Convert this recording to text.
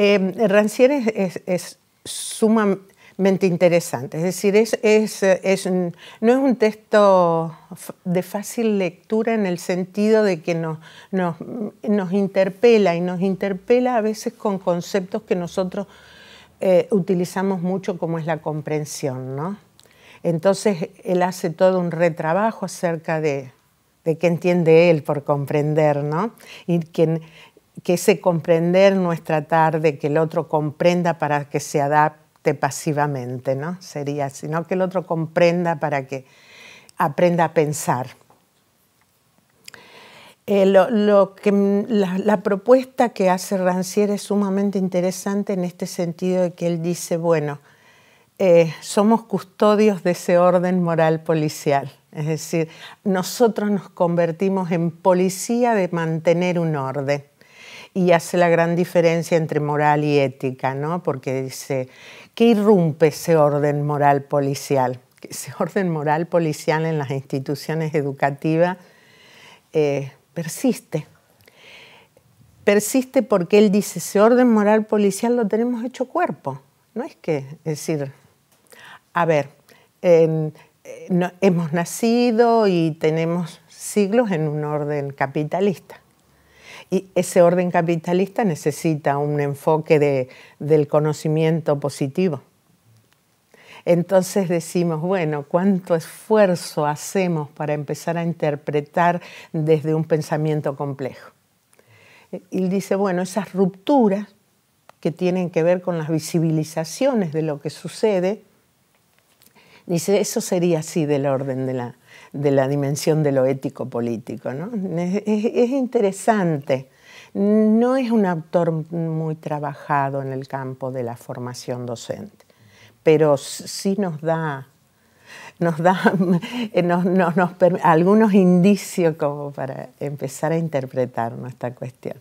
Eh, Rancière es, sumamente interesante, es decir, no es un texto de fácil lectura en el sentido de que nos, interpela y nos interpela a veces con conceptos que nosotros eh, utilizamos mucho como es la comprensión, ¿no? Entonces él hace todo un retrabajo acerca de, qué entiende él por comprender, ¿no? Y que, que ese comprender no es tratar de que el otro comprenda para que se adapte pasivamente, ¿no? Sería, sino que el otro comprenda para que aprenda a pensar. Eh, lo, que, la, propuesta que hace Rancière es sumamente interesante en este sentido de que él dice, bueno, eh, somos custodios de ese orden moral policial. Es decir, nosotros nos convertimos en policía de mantener un orden. Y hace la gran diferencia entre moral y ética, ¿no? Porque dice, ¿qué irrumpe ese orden moral policial? Ese orden moral policial en las instituciones educativas eh, persiste. Persiste porque él dice, ese orden moral policial lo tenemos hecho cuerpo. No es que, es decir, a ver, hemos nacido y tenemos siglos en un orden capitalista. Y ese orden capitalista necesita un enfoque del conocimiento positivo. Entonces decimos, bueno, ¿cuánto esfuerzo hacemos para empezar a interpretar desde un pensamiento complejo? Y dice, bueno, esas rupturas que tienen que ver con las visibilizaciones de lo que sucede, Dice, eso sería así del orden de la, de la dimensión de lo ético-político. ¿no? Es, interesante. No es un autor muy trabajado en el campo de la formación docente, pero sí nos da, nos da algunos indicios como para empezar a interpretar nuestra cuestión.